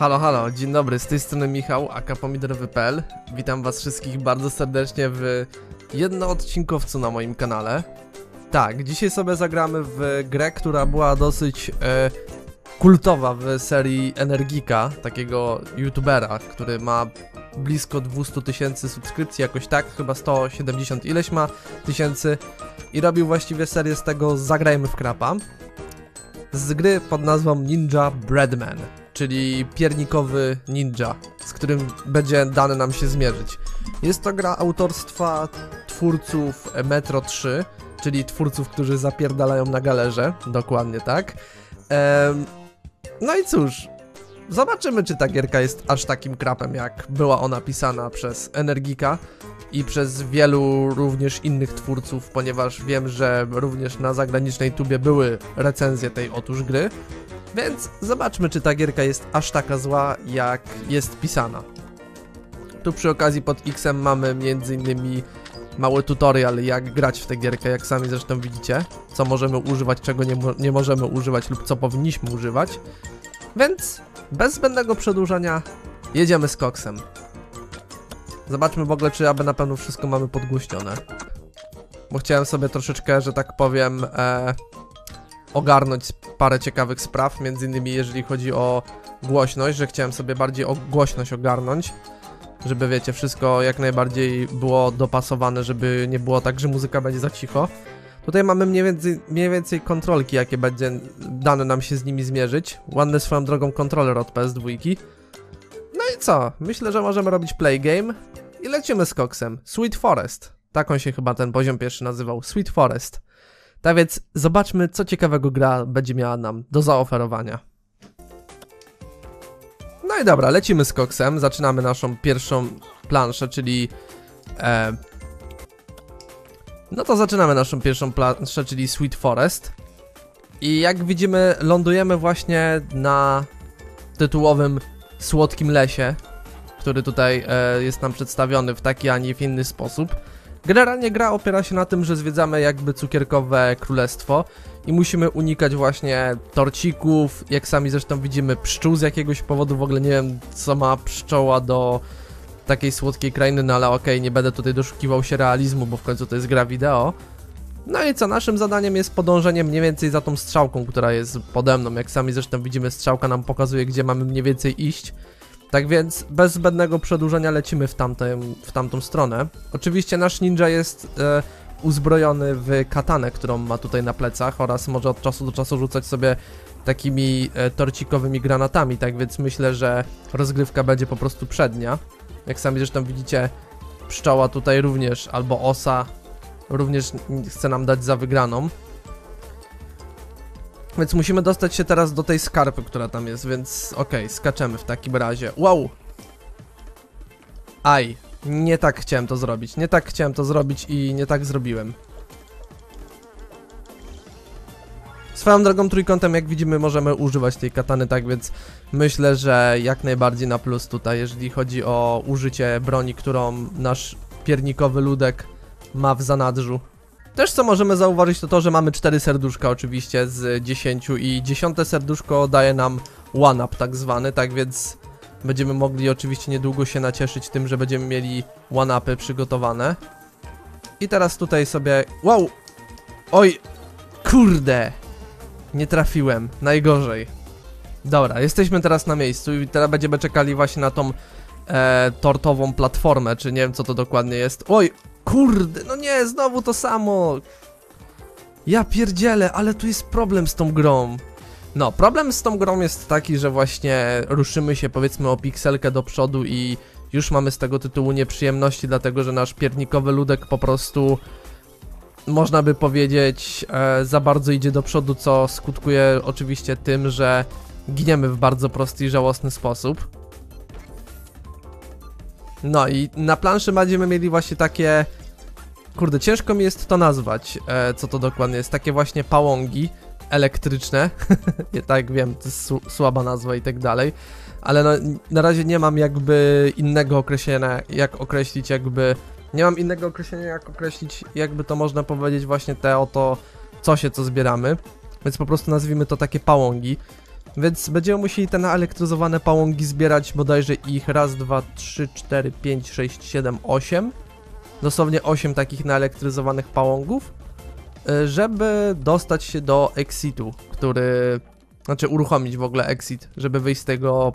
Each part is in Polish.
Halo, halo, dzień dobry, z tej strony Michał, aka Pomidorowy.pl Witam was wszystkich bardzo serdecznie w jednoodcinkowcu na moim kanale. Tak, dzisiaj sobie zagramy w grę, która była dosyć e, kultowa w serii Energika, takiego youtubera, który ma blisko 200 tysięcy subskrypcji, jakoś tak, chyba 170 ileś ma tysięcy. I robił właściwie serię z tego Zagrajmy w Krapa z gry pod nazwą Ninja Breadman, czyli piernikowy ninja, z którym będzie dane nam się zmierzyć. Jest to gra autorstwa twórców Metro 3, czyli twórców, którzy zapierdalają na galerze, dokładnie tak. Ehm, no i cóż, zobaczymy czy ta gierka jest aż takim krapem, jak była ona pisana przez Energika i przez wielu również innych twórców, ponieważ wiem, że również na zagranicznej tubie były recenzje tej otóż gry. Więc zobaczmy, czy ta gierka jest aż taka zła, jak jest pisana. Tu przy okazji pod X-em mamy m.in. mały tutorial, jak grać w tę gierkę, jak sami zresztą widzicie. Co możemy używać, czego nie, nie możemy używać lub co powinniśmy używać. Więc bez zbędnego przedłużania jedziemy z koksem. Zobaczmy w ogóle, czy aby na pewno wszystko mamy podgłośnione. Bo chciałem sobie troszeczkę, że tak powiem, e, ogarnąć parę ciekawych spraw, między innymi jeżeli chodzi o głośność, że chciałem sobie bardziej o głośność ogarnąć, żeby wiecie, wszystko jak najbardziej było dopasowane, żeby nie było tak, że muzyka będzie za cicho. Tutaj mamy mniej więcej, mniej więcej kontrolki, jakie będzie dane nam się z nimi zmierzyć. Ładny swoją drogą kontroler od PS2. No i co? Myślę, że możemy robić play game i lecimy z koksem. Sweet Forest. Tak on się chyba ten poziom pierwszy nazywał. Sweet Forest. Tak więc zobaczmy, co ciekawego gra będzie miała nam do zaoferowania. No i dobra, lecimy z koksem. Zaczynamy naszą pierwszą planszę, czyli... E, no to zaczynamy naszą pierwszą planszę, czyli Sweet Forest. I jak widzimy, lądujemy właśnie na tytułowym Słodkim Lesie, który tutaj e, jest nam przedstawiony w taki, a nie w inny sposób. Generalnie gra opiera się na tym, że zwiedzamy jakby cukierkowe królestwo i musimy unikać właśnie torcików, jak sami zresztą widzimy pszczół z jakiegoś powodu, w ogóle nie wiem co ma pszczoła do takiej słodkiej krainy, no ale okej, okay, nie będę tutaj doszukiwał się realizmu, bo w końcu to jest gra wideo. No i co, naszym zadaniem jest podążenie mniej więcej za tą strzałką, która jest pode mną, jak sami zresztą widzimy strzałka nam pokazuje, gdzie mamy mniej więcej iść. Tak więc bez zbędnego przedłużenia lecimy w, tamtę, w tamtą stronę. Oczywiście nasz ninja jest e, uzbrojony w katanę, którą ma tutaj na plecach oraz może od czasu do czasu rzucać sobie takimi e, torcikowymi granatami, tak więc myślę, że rozgrywka będzie po prostu przednia. Jak sami zresztą widzicie, pszczoła tutaj również, albo osa, również chce nam dać za wygraną. Więc musimy dostać się teraz do tej skarpy, która tam jest, więc okej, okay, skaczemy w takim razie. Wow! Aj, nie tak chciałem to zrobić, nie tak chciałem to zrobić i nie tak zrobiłem. Swoją drogą trójkątem, jak widzimy, możemy używać tej katany, tak więc myślę, że jak najbardziej na plus tutaj, jeżeli chodzi o użycie broni, którą nasz piernikowy ludek ma w zanadrzu. Też co możemy zauważyć to to, że mamy 4 serduszka oczywiście z 10 i 10 serduszko daje nam one-up tak zwany, tak więc będziemy mogli oczywiście niedługo się nacieszyć tym, że będziemy mieli one-upy przygotowane. I teraz tutaj sobie... Wow! Oj! Kurde! Nie trafiłem, najgorzej. Dobra, jesteśmy teraz na miejscu i teraz będziemy czekali właśnie na tą e, tortową platformę, czy nie wiem co to dokładnie jest. Oj, Kurde, no nie, znowu to samo. Ja pierdzielę, ale tu jest problem z tą grą. No, problem z tą grą jest taki, że właśnie ruszymy się powiedzmy o pikselkę do przodu i już mamy z tego tytułu nieprzyjemności, dlatego że nasz piernikowy ludek po prostu można by powiedzieć e, za bardzo idzie do przodu, co skutkuje oczywiście tym, że giniemy w bardzo prosty i żałosny sposób. No i na planszy będziemy mieli właśnie takie... Kurde, ciężko mi jest to nazwać, e, co to dokładnie jest. Takie właśnie pałągi elektryczne. nie tak wiem, to jest słaba nazwa i tak dalej. Ale no, na razie nie mam jakby innego określenia, jak określić jakby... Nie mam innego określenia, jak określić, jakby to można powiedzieć właśnie te oto coś, co zbieramy. Więc po prostu nazwijmy to takie pałągi. Więc będziemy musieli te naelektryzowane pałąki zbierać bodajże ich raz, dwa, trzy, cztery, pięć, sześć, siedem, osiem. Dosłownie 8 takich naelektryzowanych pałąków, y, żeby dostać się do exitu, który... Znaczy uruchomić w ogóle exit, żeby wyjść z tego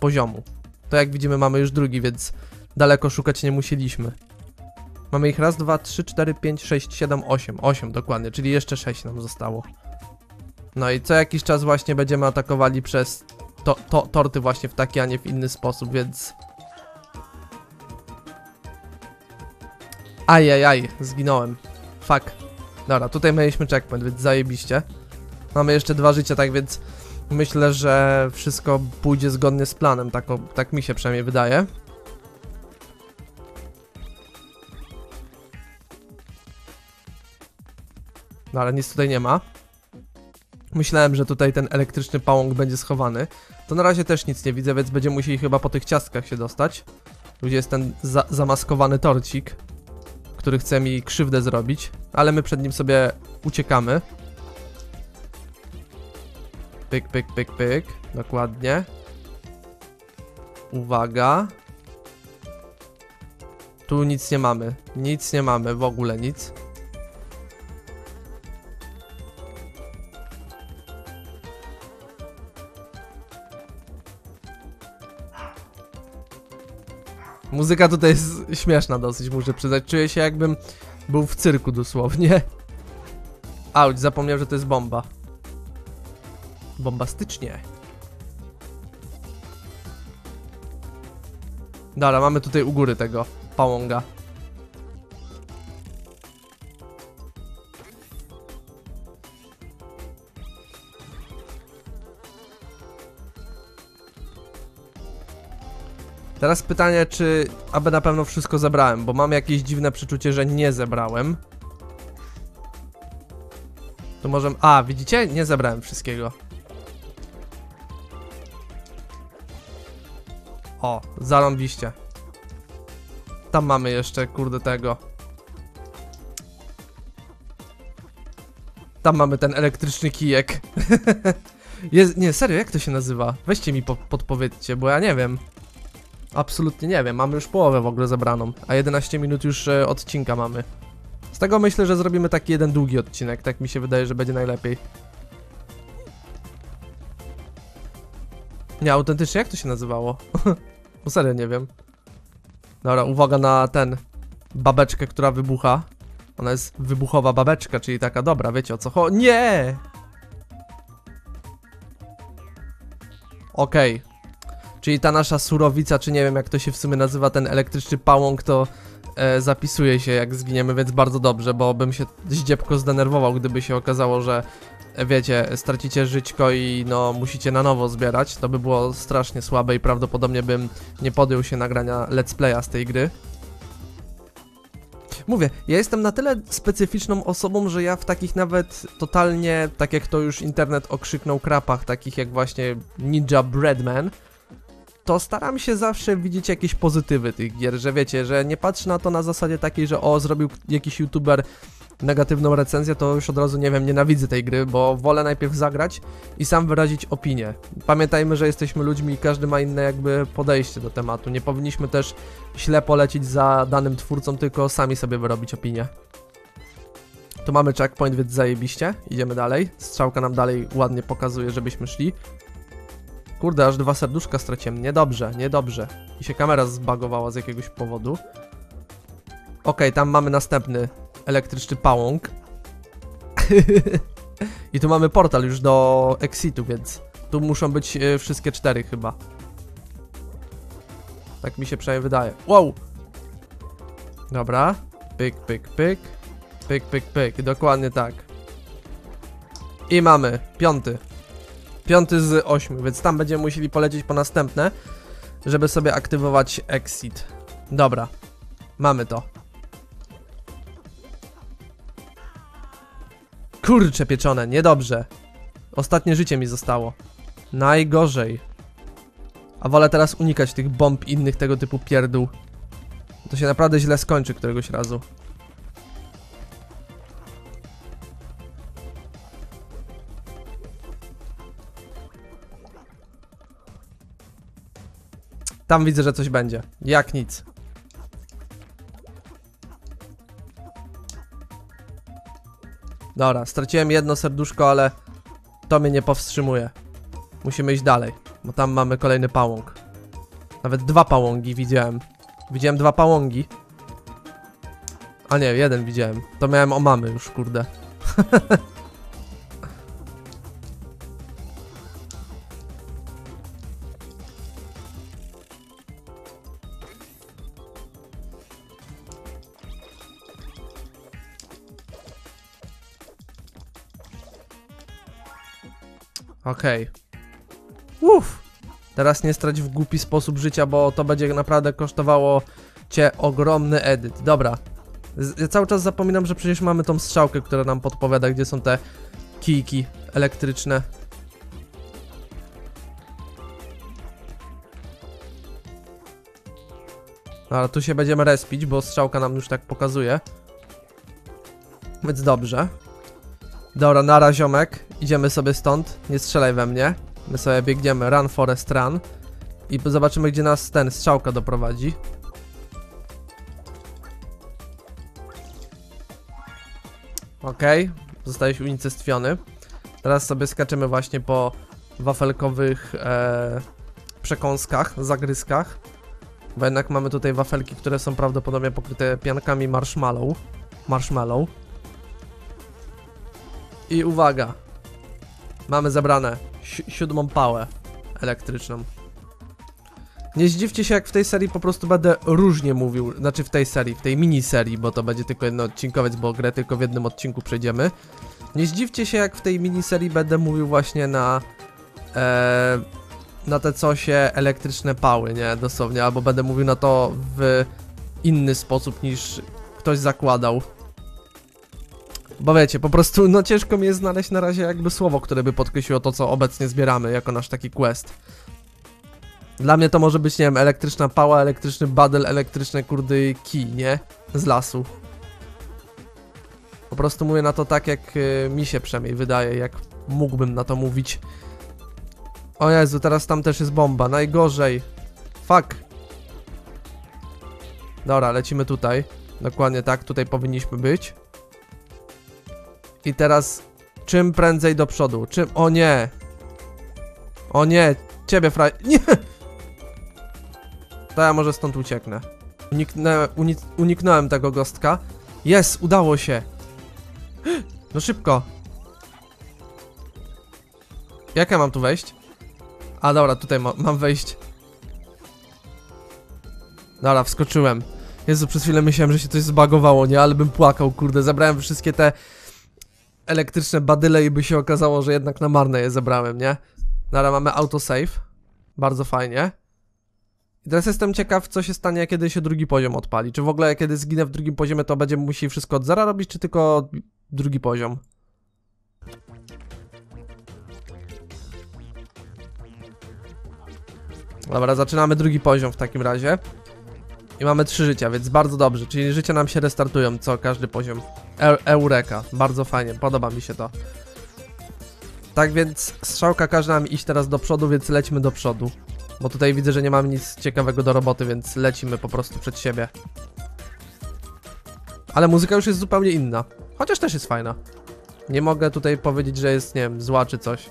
poziomu. To jak widzimy mamy już drugi, więc daleko szukać nie musieliśmy. Mamy ich raz, dwa, trzy, cztery, pięć, sześć, siedem, osiem. Osiem dokładnie, czyli jeszcze sześć nam zostało. No i co jakiś czas właśnie będziemy atakowali przez to, to, torty właśnie w taki, a nie w inny sposób, więc... Ajajaj, zginąłem. Fuck. Dobra, tutaj mieliśmy checkpoint, więc zajebiście. Mamy jeszcze dwa życia, tak więc myślę, że wszystko pójdzie zgodnie z planem, tak, o, tak mi się przynajmniej wydaje. No ale nic tutaj nie ma. Myślałem, że tutaj ten elektryczny pałąk będzie schowany. To na razie też nic nie widzę, więc będziemy musieli chyba po tych ciastkach się dostać. Tu gdzie jest ten za zamaskowany torcik, który chce mi krzywdę zrobić, ale my przed nim sobie uciekamy. Pyk, pyk, pyk, pyk. Dokładnie. Uwaga. Tu nic nie mamy. Nic nie mamy, w ogóle nic. Muzyka tutaj jest śmieszna dosyć, muszę przyznać. Czuję się jakbym był w cyrku dosłownie. Auć, zapomniałem, że to jest bomba. Bombastycznie. Dobra, mamy tutaj u góry tego pałąga. Teraz pytanie, czy aby na pewno wszystko zebrałem, bo mam jakieś dziwne przeczucie, że nie zebrałem. To może... A, widzicie? Nie zebrałem wszystkiego. O, zarąbiście. Tam mamy jeszcze, kurde, tego. Tam mamy ten elektryczny kijek. Jest, nie, serio, jak to się nazywa? Weźcie mi po, podpowiedzcie, bo ja nie wiem. Absolutnie nie wiem, mamy już połowę w ogóle zebraną, a 11 minut już e, odcinka mamy. Z tego myślę, że zrobimy taki jeden długi odcinek, tak mi się wydaje, że będzie najlepiej. Nie, autentycznie jak to się nazywało? no serio nie wiem. Dobra, uwaga na ten babeczkę, która wybucha. Ona jest wybuchowa babeczka, czyli taka dobra, wiecie o co chodzi. Nie! Okej. Czyli ta nasza surowica, czy nie wiem jak to się w sumie nazywa, ten elektryczny pałąk, to e, zapisuje się jak zginiemy, więc bardzo dobrze, bo bym się zdziepko zdenerwował, gdyby się okazało, że e, wiecie, stracicie żyćko i no musicie na nowo zbierać. To by było strasznie słabe i prawdopodobnie bym nie podjął się nagrania let's playa z tej gry. Mówię, ja jestem na tyle specyficzną osobą, że ja w takich nawet totalnie, tak jak to już internet okrzyknął krapach, takich jak właśnie Ninja Breadman, to staram się zawsze widzieć jakieś pozytywy tych gier, że wiecie, że nie patrzę na to na zasadzie takiej, że o, zrobił jakiś youtuber negatywną recenzję, to już od razu, nie wiem, nienawidzę tej gry, bo wolę najpierw zagrać i sam wyrazić opinię. Pamiętajmy, że jesteśmy ludźmi i każdy ma inne jakby podejście do tematu. Nie powinniśmy też ślepo lecieć za danym twórcą, tylko sami sobie wyrobić opinię. Tu mamy checkpoint, więc zajebiście. Idziemy dalej. Strzałka nam dalej ładnie pokazuje, żebyśmy szli. Kurde, aż dwa serduszka straciłem. Niedobrze, niedobrze. I się kamera zbagowała z jakiegoś powodu. Okej, tam mamy następny elektryczny pałąk. I tu mamy portal już do exitu, więc tu muszą być e, wszystkie cztery chyba. Tak mi się przynajmniej wydaje. Wow! Dobra. Pyk, pyk, pyk. Pyk, pyk, pyk. Dokładnie tak. I mamy piąty. Piąty z ośmiu, więc tam będziemy musieli polecieć po następne, żeby sobie aktywować exit. Dobra. Mamy to. Kurcze pieczone, niedobrze. Ostatnie życie mi zostało. Najgorzej. A wolę teraz unikać tych bomb innych tego typu pierdół. To się naprawdę źle skończy któregoś razu. Tam widzę, że coś będzie. Jak nic. Dobra, straciłem jedno serduszko, ale to mnie nie powstrzymuje. Musimy iść dalej, bo tam mamy kolejny pałąk. Nawet dwa pałągi widziałem. Widziałem dwa pałągi. A nie, jeden widziałem. To miałem o mamy już, kurde. Okej. Uff. Teraz nie strać w głupi sposób życia, bo to będzie naprawdę kosztowało cię ogromny edyt. Dobra. Ja cały czas zapominam, że przecież mamy tą strzałkę, która nam podpowiada, gdzie są te kijki elektryczne. Ale tu się będziemy respić, bo strzałka nam już tak pokazuje. Więc dobrze. Dobra, nara ziomek. Idziemy sobie stąd. Nie strzelaj we mnie. My sobie biegniemy run forest run. I zobaczymy gdzie nas ten strzałka doprowadzi. Okej, zostałeś unicestwiony. Teraz sobie skaczemy właśnie po wafelkowych e, przekąskach, zagryzkach. Bo jednak mamy tutaj wafelki, które są prawdopodobnie pokryte piankami marshmallow. Marshmallow. I uwaga. Mamy zebrane si siódmą pałę elektryczną. Nie zdziwcie się, jak w tej serii po prostu będę różnie mówił. Znaczy w tej serii, w tej miniserii, bo to będzie tylko jedno odcinkowiec, bo grę tylko w jednym odcinku przejdziemy. Nie zdziwcie się, jak w tej miniserii będę mówił właśnie na. E, na te cosie elektryczne pały, nie? Dosłownie, albo będę mówił na to w inny sposób niż ktoś zakładał. Bo wiecie, po prostu no ciężko mi jest znaleźć na razie jakby słowo, które by podkreśliło to, co obecnie zbieramy jako nasz taki quest. Dla mnie to może być, nie wiem, elektryczna pała, elektryczny badel, elektryczne kurdy kij, nie? Z lasu. Po prostu mówię na to tak, jak y, mi się przynajmniej wydaje, jak mógłbym na to mówić. O Jezu, teraz tam też jest bomba, najgorzej. Fuck. Dobra, lecimy tutaj. Dokładnie tak, tutaj powinniśmy być. I teraz czym prędzej do przodu. Czym. O nie! O nie! Ciebie fraj. Nie! To ja może stąd ucieknę. Uniknę, uni uniknąłem tego gostka. Jest, udało się. No szybko. Jak ja mam tu wejść? A dobra, tutaj ma mam wejść. Dobra, wskoczyłem. Jezu, przez chwilę myślałem, że się coś zbagowało, nie? Ale bym płakał, kurde. Zabrałem wszystkie te elektryczne badyle i by się okazało, że jednak na marne je zebrałem, nie? Dobra, mamy autosave. Bardzo fajnie. I teraz jestem ciekaw, co się stanie, kiedy się drugi poziom odpali. Czy w ogóle, kiedy zginę w drugim poziomie, to będziemy musieli wszystko od zera robić, czy tylko drugi poziom? Dobra, zaczynamy drugi poziom w takim razie. I mamy trzy życia, więc bardzo dobrze. Czyli życia nam się restartują co każdy poziom. E Eureka, bardzo fajnie, podoba mi się to. Tak więc strzałka każe nam iść teraz do przodu, więc lecimy do przodu. Bo tutaj widzę, że nie mamy nic ciekawego do roboty, więc lecimy po prostu przed siebie. Ale muzyka już jest zupełnie inna. Chociaż też jest fajna. Nie mogę tutaj powiedzieć, że jest, nie wiem, zła czy coś.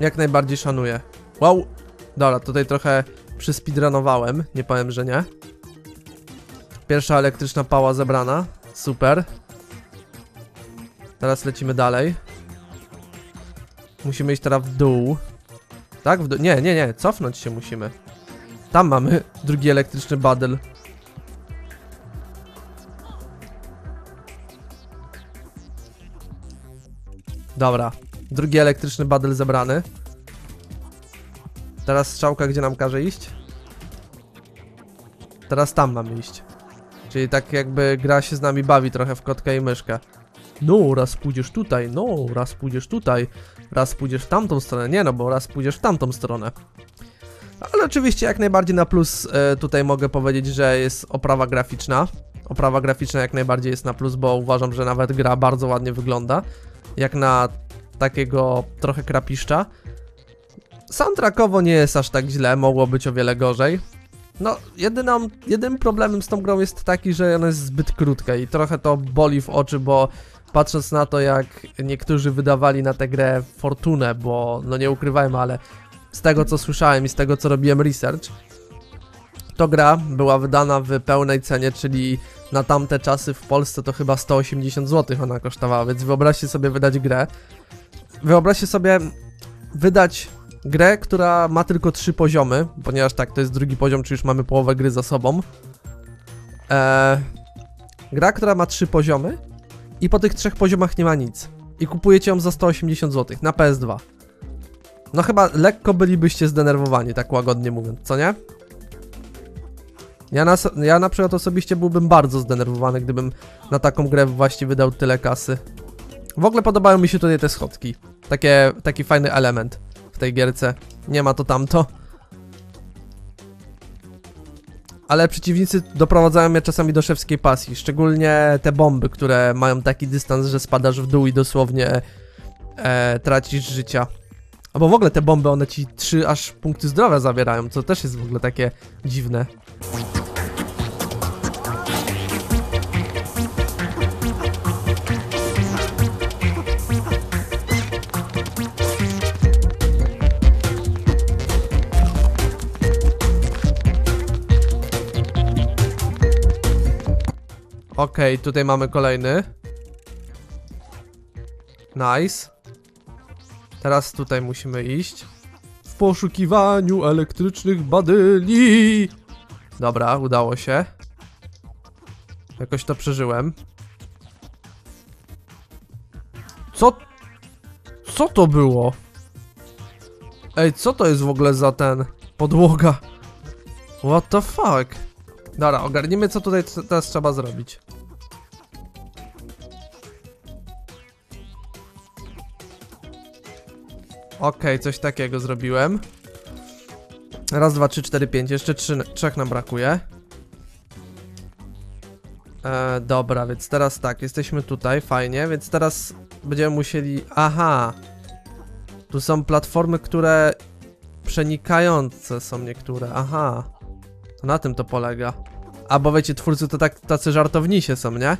Jak najbardziej szanuję. Wow! Dobra, tutaj trochę przyspeedrunowałem, nie powiem, że nie. Pierwsza elektryczna pała zebrana. Super. Teraz lecimy dalej. Musimy iść teraz w dół. Tak? W dół. Nie, nie, nie. Cofnąć się musimy. Tam mamy drugi elektryczny badel. Dobra. Drugi elektryczny badel zebrany. Teraz strzałka, gdzie nam każe iść? Teraz tam mamy iść. Czyli tak jakby gra się z nami bawi trochę w kotkę i myszkę. No, raz pójdziesz tutaj, no, raz pójdziesz tutaj, raz pójdziesz w tamtą stronę. Nie no, bo raz pójdziesz w tamtą stronę. Ale oczywiście jak najbardziej na plus e, tutaj mogę powiedzieć, że jest oprawa graficzna. Oprawa graficzna jak najbardziej jest na plus, bo uważam, że nawet gra bardzo ładnie wygląda. Jak na takiego trochę krapiszcza. Soundtrackowo nie jest aż tak źle, mogło być o wiele gorzej. No, jedyną, jedynym problemem z tą grą jest taki, że ona jest zbyt krótka i trochę to boli w oczy, bo patrząc na to, jak niektórzy wydawali na tę grę fortunę, bo no nie ukrywajmy, ale z tego co słyszałem i z tego co robiłem research, to gra była wydana w pełnej cenie, czyli na tamte czasy w Polsce to chyba 180 zł ona kosztowała, więc wyobraźcie sobie wydać grę. Wyobraźcie sobie wydać grę, która ma tylko trzy poziomy, ponieważ tak, to jest drugi poziom, czyli już mamy połowę gry za sobą. Eee, gra, która ma trzy poziomy i po tych trzech poziomach nie ma nic. I kupujecie ją za 180 zł na PS2. No chyba lekko bylibyście zdenerwowani, tak łagodnie mówiąc, co nie? Ja na, ja na przykład osobiście byłbym bardzo zdenerwowany, gdybym na taką grę właśnie wydał tyle kasy. W ogóle podobają mi się tutaj te schodki. Takie, taki fajny element w tej gierce. Nie ma to tamto. Ale przeciwnicy doprowadzają mnie czasami do szewskiej pasji. Szczególnie te bomby, które mają taki dystans, że spadasz w dół i dosłownie e, tracisz życia. Albo w ogóle te bomby, one ci 3 aż punkty zdrowia zabierają, co też jest w ogóle takie dziwne. Okej, tutaj mamy kolejny. Nice. Teraz tutaj musimy iść. W poszukiwaniu elektrycznych badyli. Dobra, udało się. Jakoś to przeżyłem. Co? Co to było? Ej, co to jest w ogóle za ten podłoga? What the fuck? Dobra, ogarnijmy co tutaj teraz trzeba zrobić. Okej, coś takiego zrobiłem. Raz, dwa, trzy, cztery, pięć. Jeszcze trzy, trzech nam brakuje. E, dobra, więc teraz tak, jesteśmy tutaj, fajnie, więc teraz będziemy musieli... Aha! Tu są platformy, które przenikające są niektóre, aha. Na tym to polega. A bo wiecie, twórcy to tak tacy żartownisie są, nie?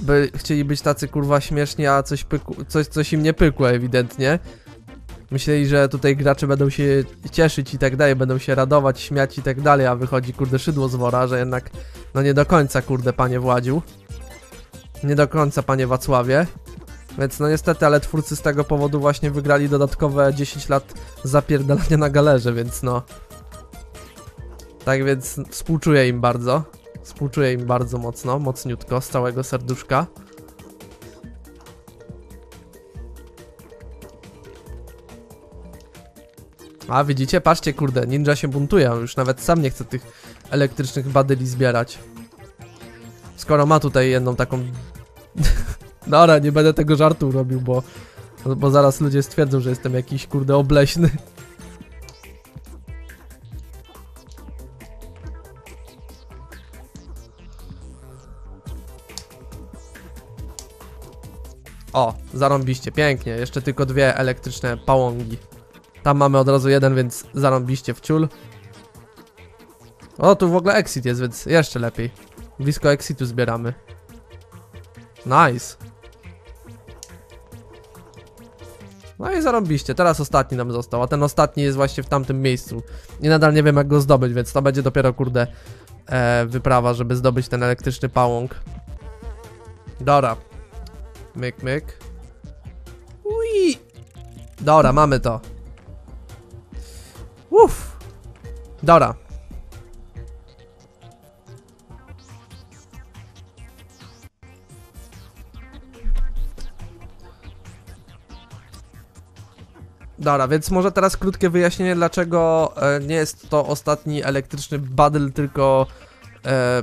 By chcieli być tacy kurwa śmieszni, a coś, pyku, coś, coś im nie pykło ewidentnie. Myśleli, że tutaj gracze będą się cieszyć i tak dalej, będą się radować, śmiać i tak dalej, a wychodzi kurde szydło z wora, że jednak no nie do końca kurde panie Władziu. Nie do końca panie Wacławie. Więc no niestety, ale twórcy z tego powodu właśnie wygrali dodatkowe 10 lat zapierdalania na galerze, więc no... Tak więc współczuję im bardzo. Współczuję im bardzo mocno, mocniutko, z całego serduszka. A widzicie, patrzcie, kurde, ninja się buntuje, już nawet sam nie chce tych elektrycznych badyli zbierać. Skoro ma tutaj jedną taką... Dobra, nie będę tego żartu robił, bo... Bo zaraz ludzie stwierdzą, że jestem jakiś, kurde, obleśny. O, zarąbiście, pięknie. Jeszcze tylko dwie elektryczne pałągi. Tam mamy od razu jeden, więc zarąbiście w ciul. O, tu w ogóle exit jest, więc jeszcze lepiej. Blisko exitu zbieramy. Nice. No i zarąbiście, teraz ostatni nam został, a ten ostatni jest właśnie w tamtym miejscu. I nadal nie wiem jak go zdobyć, więc to będzie dopiero, kurde, e, wyprawa, żeby zdobyć ten elektryczny pałąk. Dobra. Myk, myk. Ui. Dobra, mamy to. Uff. Dobra. Dobra, więc może teraz krótkie wyjaśnienie, dlaczego e, nie jest to ostatni elektryczny battle, tylko e,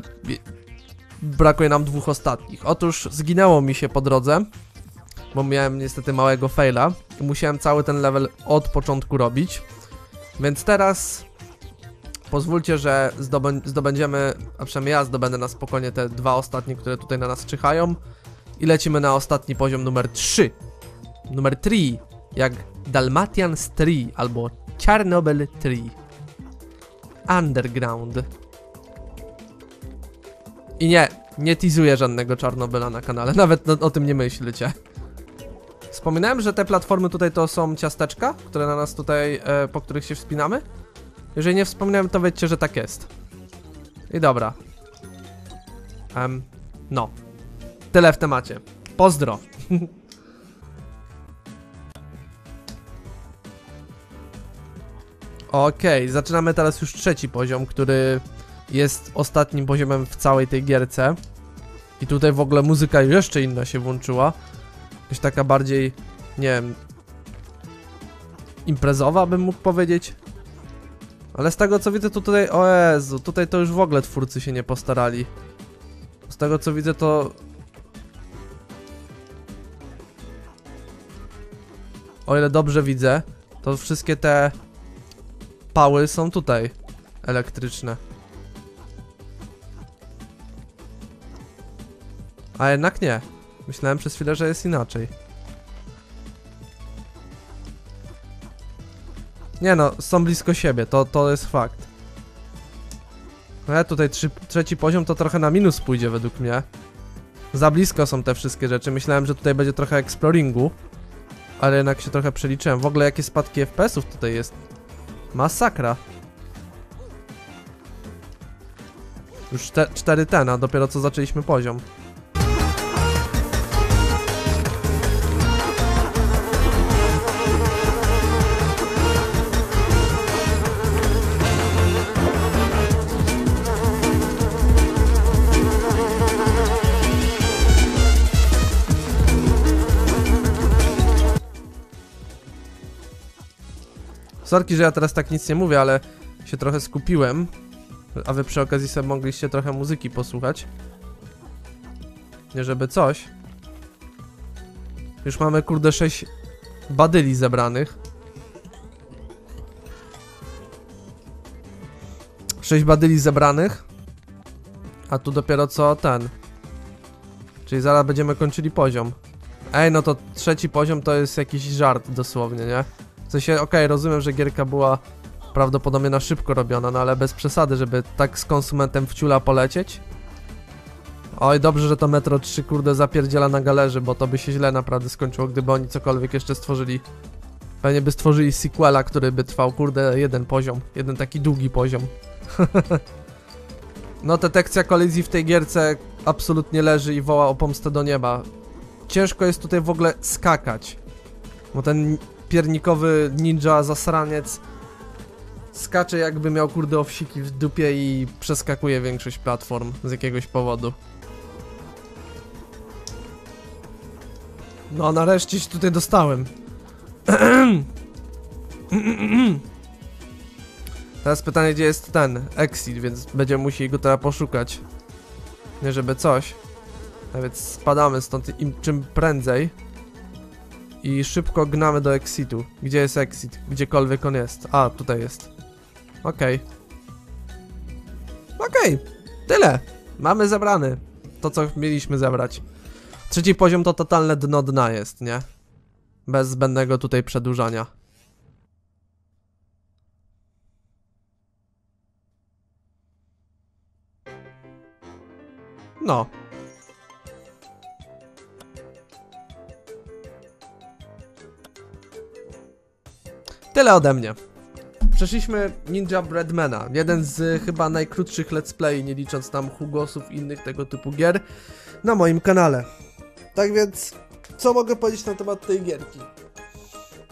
brakuje nam dwóch ostatnich. Otóż zginęło mi się po drodze, bo miałem niestety małego faila i musiałem cały ten level od początku robić. Więc teraz pozwólcie, że zdobę zdobędziemy, a przynajmniej ja zdobędę na spokojnie te dwa ostatnie, które tutaj na nas czyhają i lecimy na ostatni poziom numer 3. Numer 3, jak Dalmatians 3 albo Chernobyl 3. Underground. I nie, nie teasuję żadnego Czarnobyla na kanale, nawet no, o tym nie myślcie. Wspominałem, że te platformy tutaj to są ciasteczka, które na nas tutaj, e, po których się wspinamy? Jeżeli nie wspomniałem, to wiecie, że tak jest. I dobra. Em, no. Tyle w temacie. Pozdro. Okej, zaczynamy teraz już trzeci poziom, który jest ostatnim poziomem w całej tej gierce. I tutaj w ogóle muzyka jeszcze inna się włączyła. Jakaś taka bardziej, nie wiem, imprezowa bym mógł powiedzieć. Ale z tego co widzę to tutaj, o Jezu, tutaj to już w ogóle twórcy się nie postarali. Z tego co widzę to... O ile dobrze widzę, to wszystkie te pały są tutaj elektryczne. A jednak nie. Myślałem przez chwilę, że jest inaczej. Nie no, są blisko siebie, to, to jest fakt. Ale tutaj trzy, trzeci poziom to trochę na minus pójdzie według mnie. Za blisko są te wszystkie rzeczy. Myślałem, że tutaj będzie trochę exploringu. Ale jednak się trochę przeliczyłem. W ogóle jakie spadki FPS-ów tutaj jest. Masakra. Już te, 4 ten, a dopiero co zaczęliśmy poziom. Sorki, że ja teraz tak nic nie mówię, ale się trochę skupiłem. A wy przy okazji sobie mogliście trochę muzyki posłuchać. Nie żeby coś. Już mamy kurde 6 badyli zebranych. 6 badyli zebranych. A tu dopiero co ten. Czyli zaraz będziemy kończyli poziom. Ej, no to trzeci poziom to jest jakiś żart dosłownie, nie? Sensie, okej, rozumiem, że gierka była prawdopodobnie na szybko robiona, no ale bez przesady, żeby tak z konsumentem w ciula polecieć. Oj, dobrze, że to Metro 3 kurde zapierdziela na galerze, bo to by się źle naprawdę skończyło, gdyby oni cokolwiek jeszcze stworzyli. Pewnie by stworzyli sequela, który by trwał kurde jeden poziom, jeden taki długi poziom. no detekcja kolizji w tej gierce absolutnie leży i woła o pomstę do nieba. Ciężko jest tutaj w ogóle skakać, bo ten piernikowy ninja zasraniec skacze jakby miał kurde owsiki w dupie i przeskakuje większość platform z jakiegoś powodu. No nareszcie się tutaj dostałem. Teraz pytanie gdzie jest ten exit, więc będziemy musieli go teraz poszukać. Nie żeby coś. A więc spadamy stąd im czym prędzej. I szybko gnamy do exitu. Gdzie jest exit? Gdziekolwiek on jest. A, tutaj jest. Okej. Okej, tyle. Mamy zebrany. To, co mieliśmy zebrać. Trzeci poziom to totalne dno dna jest, nie? Bez zbędnego tutaj przedłużania. No. Tyle ode mnie. Przeszliśmy Ninja Breadmana, jeden z y, chyba najkrótszych let's play, nie licząc tam Hugosów i innych tego typu gier, na moim kanale. Tak więc, co mogę powiedzieć na temat tej gierki?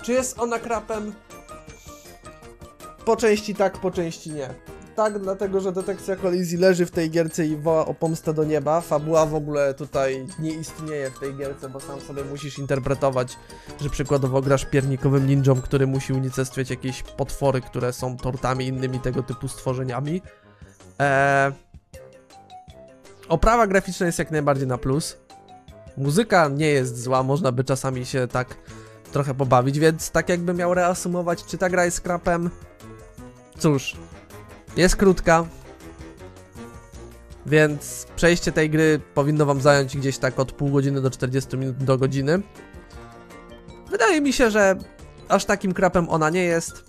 Czy jest ona krapem? Po części tak, po części nie. Tak, dlatego, że detekcja kolizji leży w tej gierce i woła o pomstę do nieba. Fabuła w ogóle tutaj nie istnieje w tej gierce, bo sam sobie musisz interpretować, że przykładowo grasz piernikowym ninją, który musi unicestwiać jakieś potwory, które są tortami innymi tego typu stworzeniami. Eee... Oprawa graficzna jest jak najbardziej na plus. Muzyka nie jest zła, można by czasami się tak trochę pobawić, więc tak jakby miał reasumować, czy ta gra jest krapem. Cóż, jest krótka, więc przejście tej gry powinno wam zająć gdzieś tak od pół godziny do 40 minut do godziny. Wydaje mi się, że aż takim krapem ona nie jest,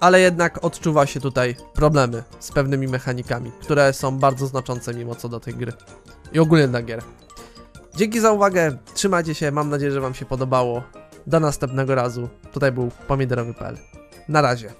ale jednak odczuwa się tutaj problemy z pewnymi mechanikami, które są bardzo znaczące mimo co do tej gry i ogólnie dla gier. Dzięki za uwagę, trzymajcie się, mam nadzieję, że wam się podobało. Do następnego razu. Tutaj był pomidorowy.pl. Na razie.